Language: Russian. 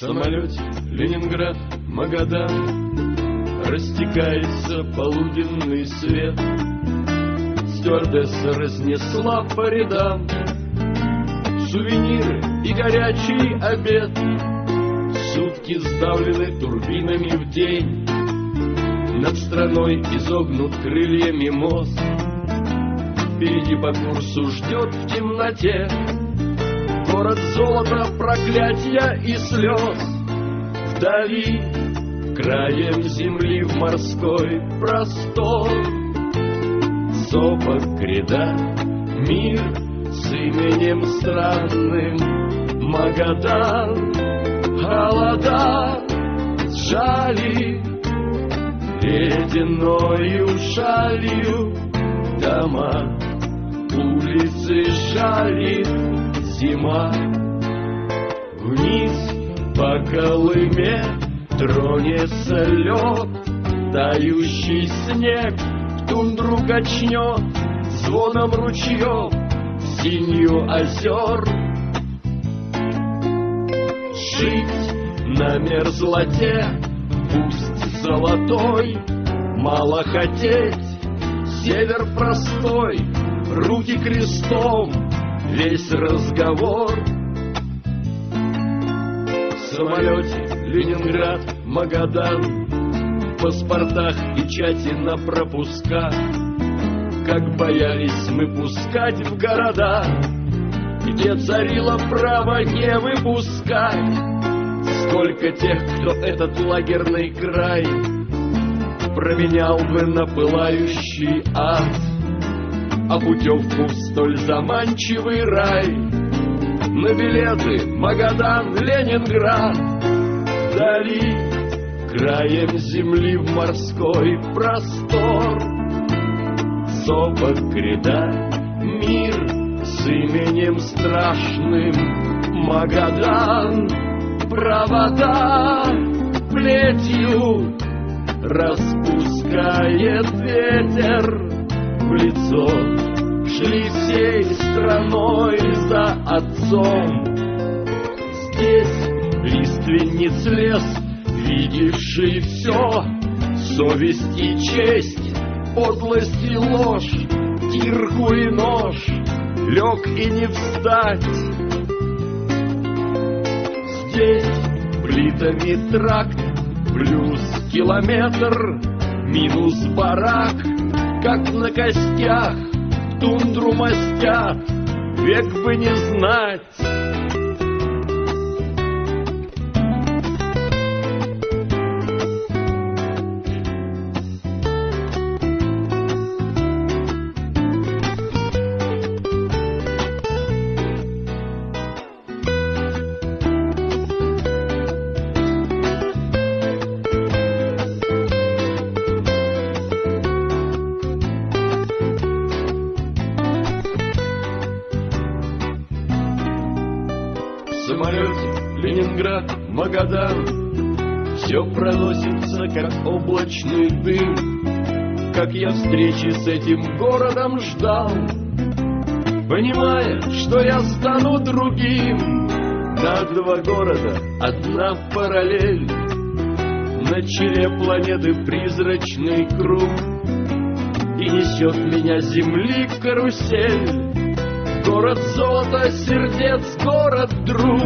самолете Ленинград, Магадан Растекается полуденный свет. Стюардесса разнесла по рядам Сувениры и горячий обед. Сутки сдавлены турбинами в день. Над страной изогнут крыльями мост. Впереди по курсу ждет в темноте Город золота, проклятия и слез. Вдали, краем земли в морской простор. Сопок гряда, мир с именем странным. Магадан, холода сжали Ледяною шалью дома Улицы жали зима. Вниз по Колыме тронется лед Тающий снег в тундру качнет Звоном ручьев, синью озер. Жить на мерзлоте, пусть золотой Мало хотеть, север простой Руки крестом, весь разговор. В самолете Ленинград, Магадан В паспортах печати на пропуска Как боялись мы пускать в города Где царило право не выпускать. Сколько тех, кто этот лагерный край Променял бы на пылающий ад а путевку в столь заманчивый рай. На билеты Магадан, Ленинград, Вдали, краем земли в морской простор. Сопок гряда, мир с именем страшным Магадан, провода плетью распускает ветер лиственниц лес, видевший все, совесть и честь, подлость и ложь, кирку и нож, лег и не встать. Здесь плитами тракт, плюс километр, минус барак, как на костях, тундру мастят, век бы не знать. Самолете Ленинград, Магадан. Все проносится, как облачный дым. Как я встречи с этим городом ждал Понимая, что я стану другим. На два города одна параллель. На челе планеты призрачный круг. И несет меня земли карусель. Город золота, сердец, город друг